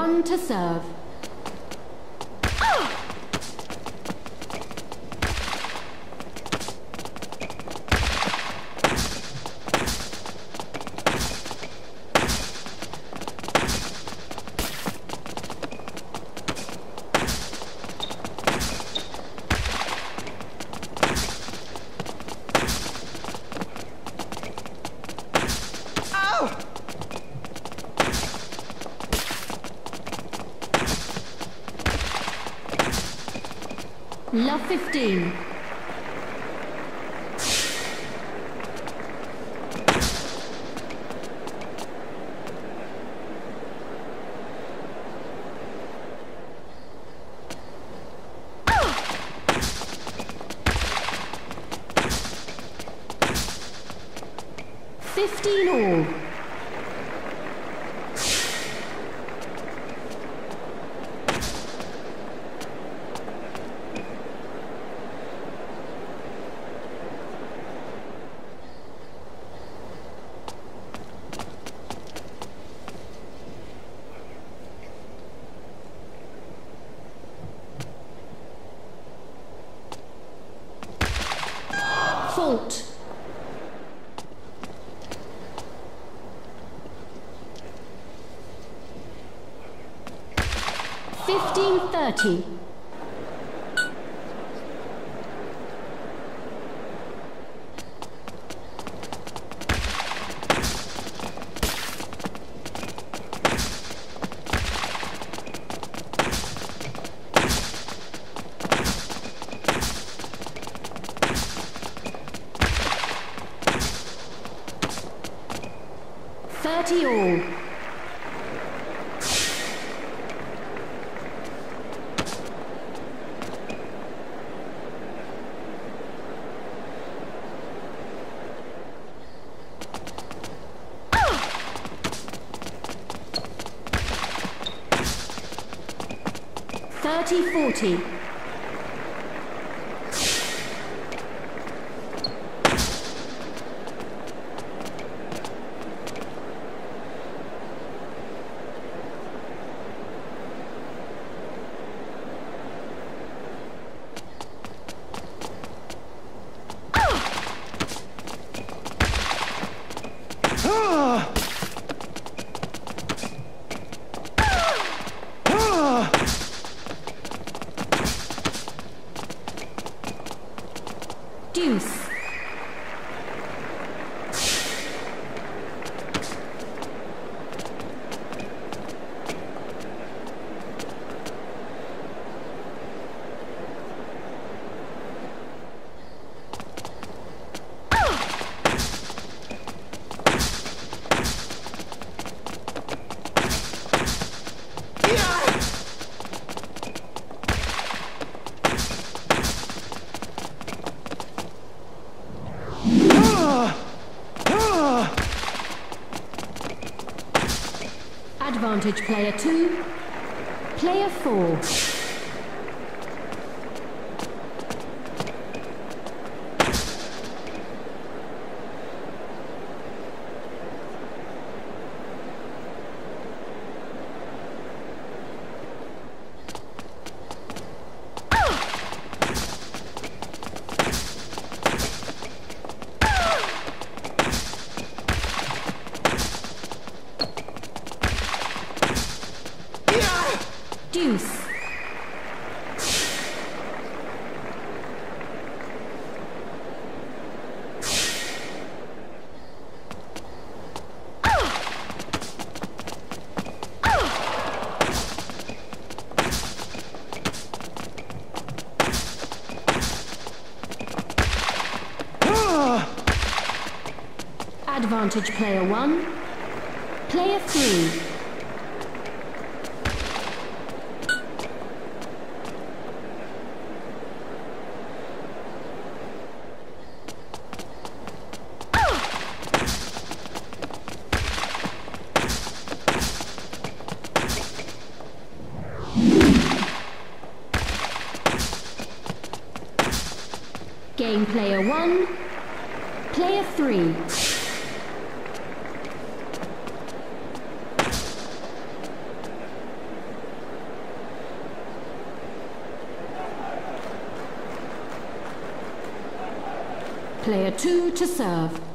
One to serve. Love 15. 30. Thirty Player 2 Advantage Player 1, Player 3. 2 to serve.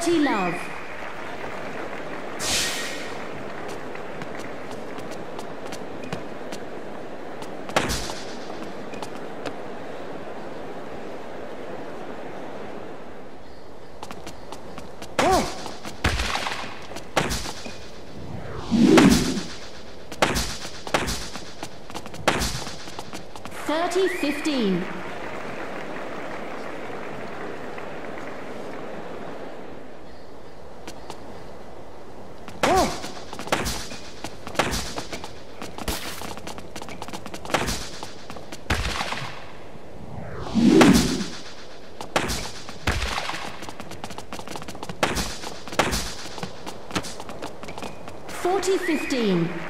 Thirty love. 2015.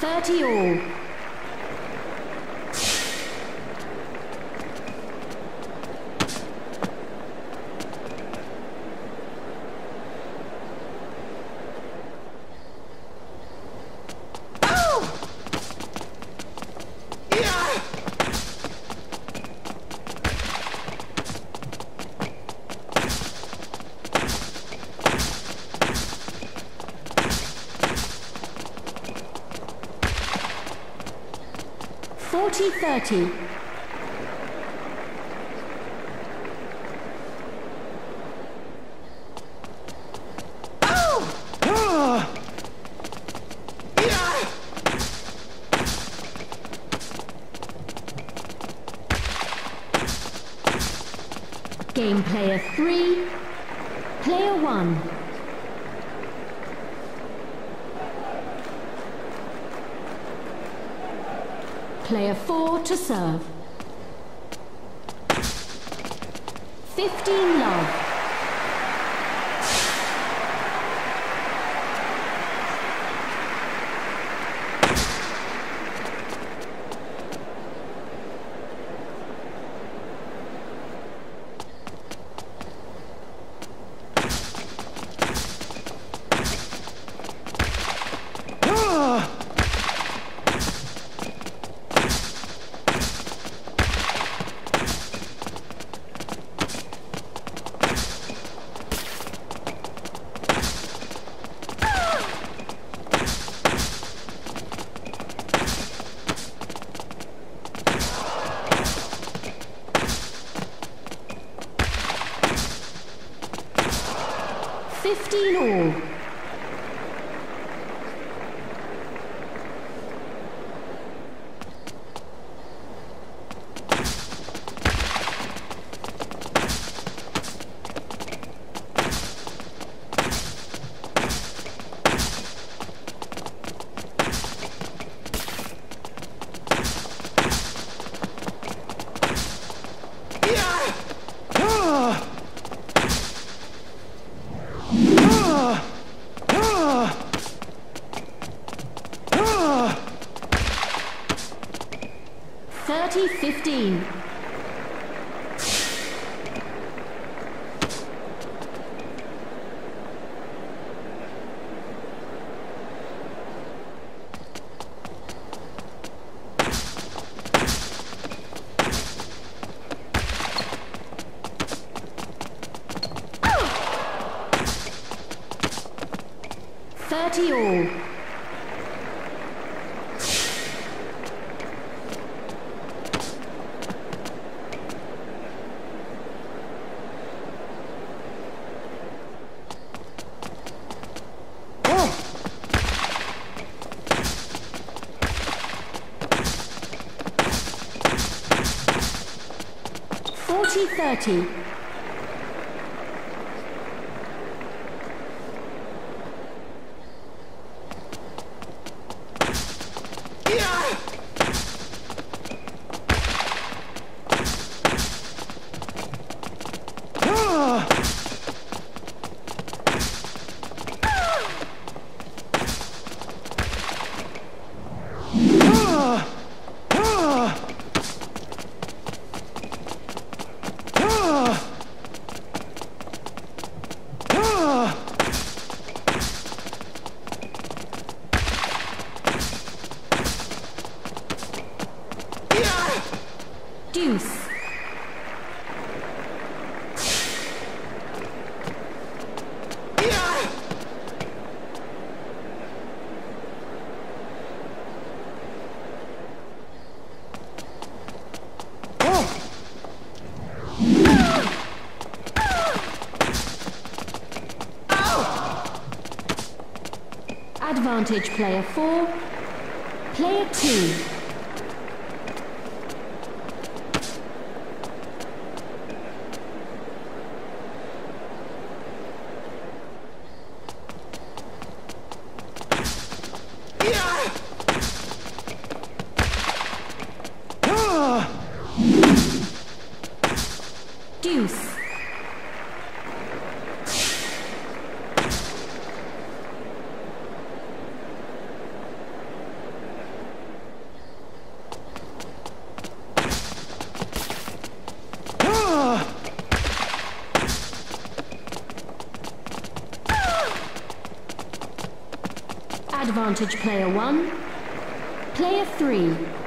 30 all. 30. Game player 3, player 1. To serve. 15 love. 30 all. Forty thirty. Advantage player four, player two. Advantage player 1. Player 3.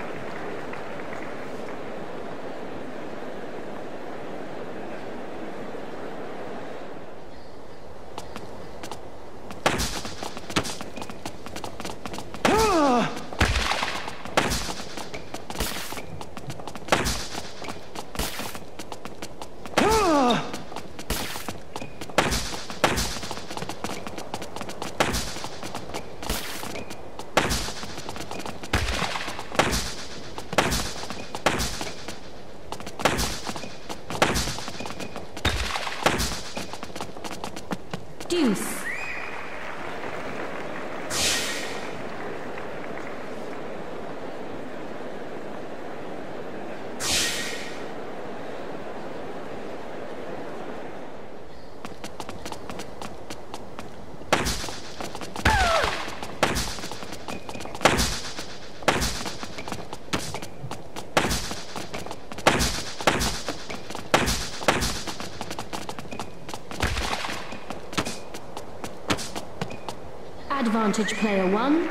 Advantage player 1.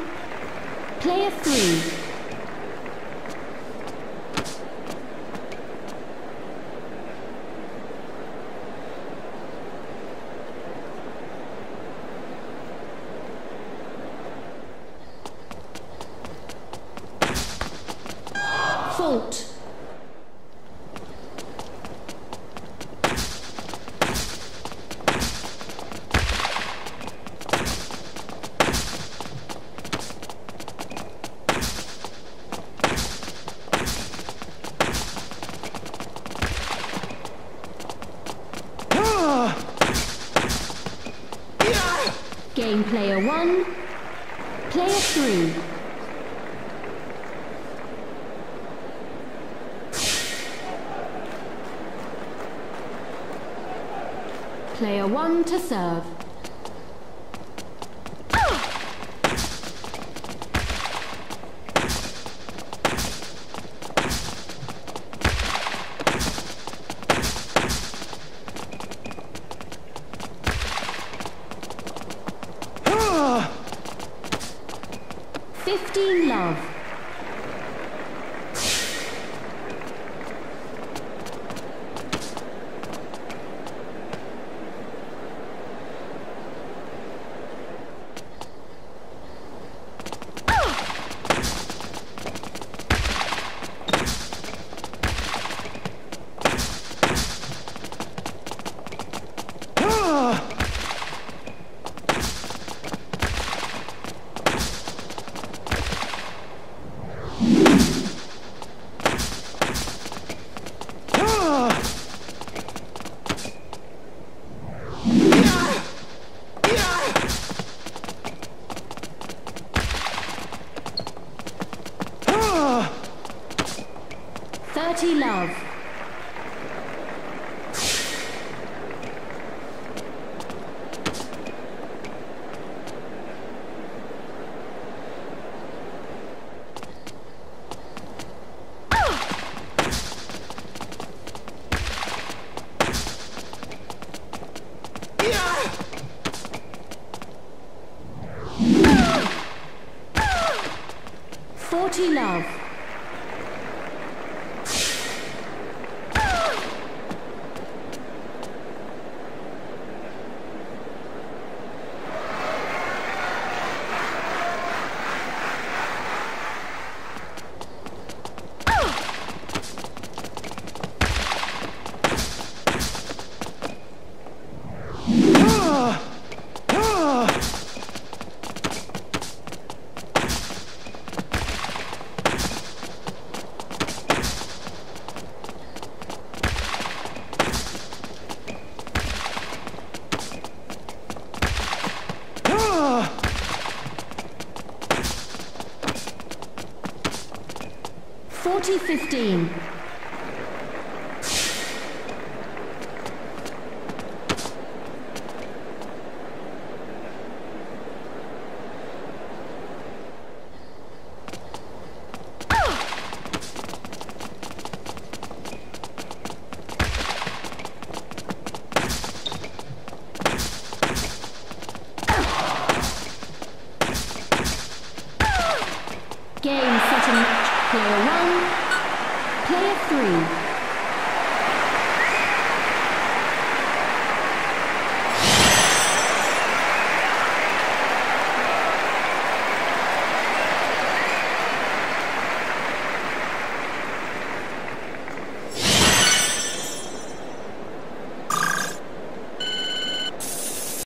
Player 3. Game player 1. Player 3. Player 1 to serve. Fifteen love. Thirty love. 15.